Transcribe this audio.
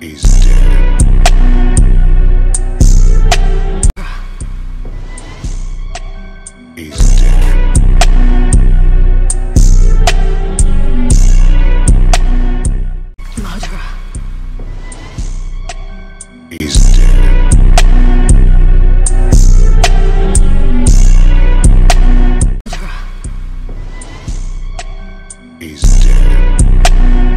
is dead. Is dead. Madra. Dead. Madra. Is dead.